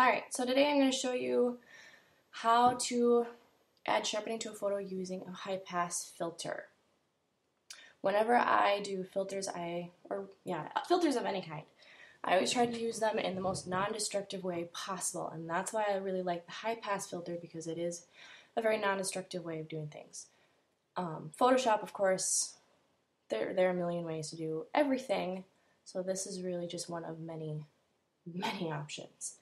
Alright, so today I'm going to show you how to add sharpening to a photo using a high pass filter. Whenever I do filters, I, or yeah, filters of any kind, I always try to use them in the most non-destructive way possible, and that's why I really like the high pass filter because it is a very non-destructive way of doing things. Um, Photoshop, of course, there, there are a million ways to do everything, so this is really just one of many, many options.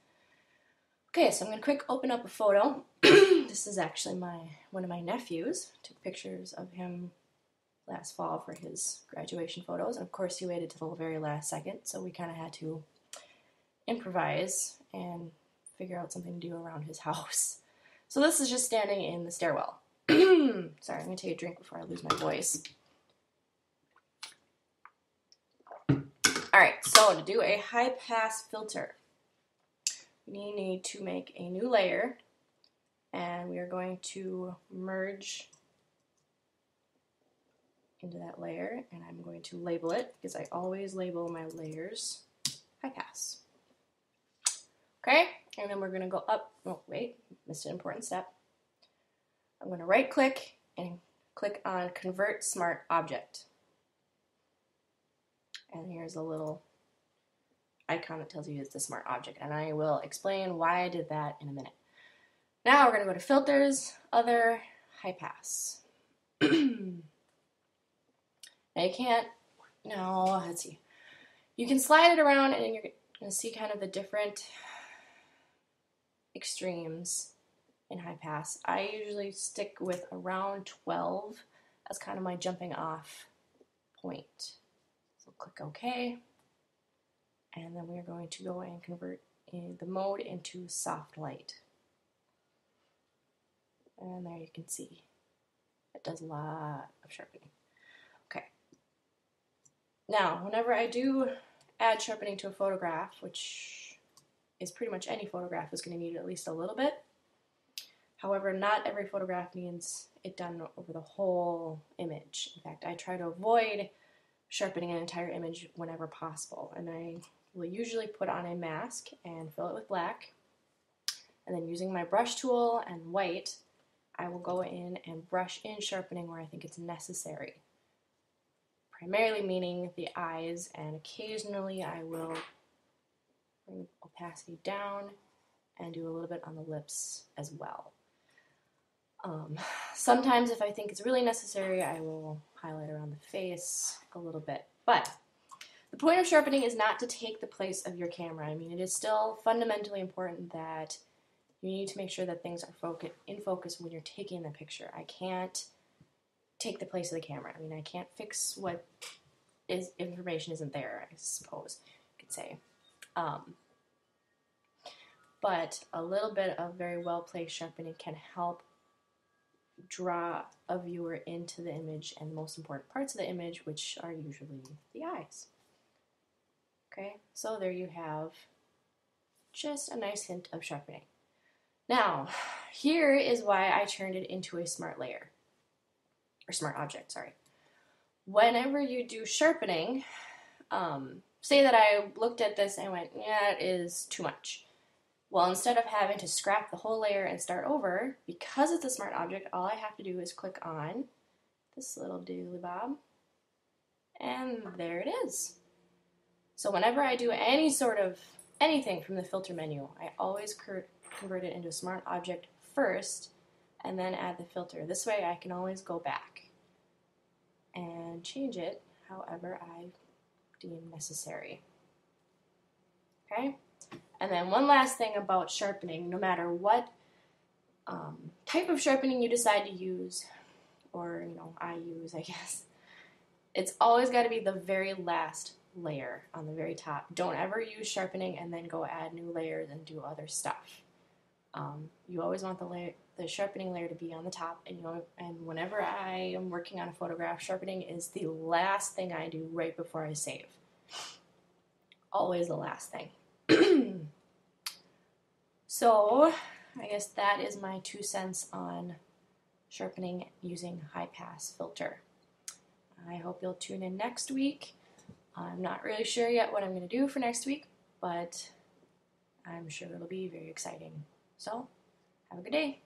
Okay, so I'm going to quick open up a photo. this is actually my one of my nephews. Took pictures of him last fall for his graduation photos. And of course, he waited till the very last second, so we kind of had to improvise and figure out something to do around his house. So this is just standing in the stairwell. Sorry, I'm going to take a drink before I lose my voice. Alright, so to do a high pass filter, we need to make a new layer and we are going to merge into that layer and I'm going to label it because I always label my layers high pass. Okay, and then we're going to go up, oh wait, missed an important step. I'm going to right click and click on convert smart object. And here's a little icon that tells you it's the smart object. And I will explain why I did that in a minute. Now we're going to go to filters, other, high pass. now you can't, no, let's see. You can slide it around and you're going to see kind of the different extremes in high pass. I usually stick with around 12 as kind of my jumping off point. So click OK and then we're going to go and convert eh, the mode into soft light. And there you can see it does a lot of sharpening. Okay. Now, whenever I do add sharpening to a photograph, which is pretty much any photograph is going to need at least a little bit. However, not every photograph needs it done over the whole image. In fact, I try to avoid sharpening an entire image whenever possible, and I will usually put on a mask and fill it with black. And then using my brush tool and white, I will go in and brush in sharpening where I think it's necessary. Primarily meaning the eyes, and occasionally I will bring opacity down and do a little bit on the lips as well. Um, sometimes if I think it's really necessary, I will highlight around the face a little bit. But the point of sharpening is not to take the place of your camera. I mean, it is still fundamentally important that you need to make sure that things are focus, in focus when you're taking the picture. I can't take the place of the camera. I mean, I can't fix what is information isn't there, I suppose you could say. Um, but a little bit of very well placed sharpening can help draw a viewer into the image and the most important parts of the image, which are usually the eyes. Okay, so there you have just a nice hint of sharpening. Now, here is why I turned it into a smart layer, or smart object, sorry. Whenever you do sharpening, um, say that I looked at this and went, yeah, it is too much. Well, instead of having to scrap the whole layer and start over, because it's a smart object, all I have to do is click on this little doodly bob, and there it is. So whenever I do any sort of anything from the filter menu, I always convert it into a smart object first and then add the filter. This way I can always go back and change it however I deem necessary. Okay? And then one last thing about sharpening, no matter what um, type of sharpening you decide to use, or you know, I use, I guess, it's always got to be the very last layer on the very top. Don't ever use sharpening and then go add new layers and do other stuff. Um, you always want the layer, the sharpening layer to be on the top, and you and whenever I am working on a photograph, sharpening is the last thing I do right before I save. Always the last thing. so, I guess that is my two cents on sharpening using high pass filter. I hope you'll tune in next week I'm not really sure yet what I'm going to do for next week, but I'm sure it'll be very exciting. So, have a good day.